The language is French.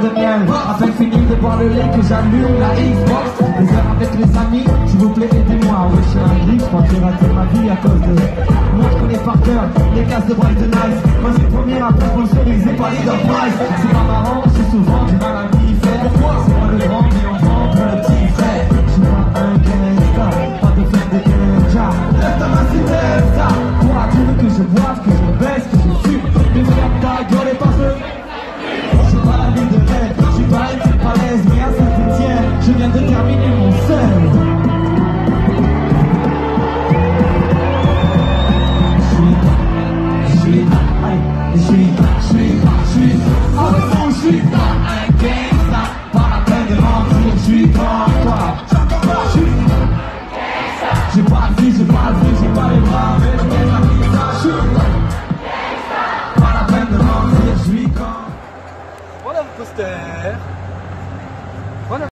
Bol de Afin de finir de boire le lait que j'allume la Xbox. Les heures avec les amis, s'il vous plaît aidez-moi. Oui, je suis un glitch, moi j'ai raté ma vie à cause de Moi je connais par cœur les cases de Bright Nice Moi c'est le premier à sponsorisé par Leader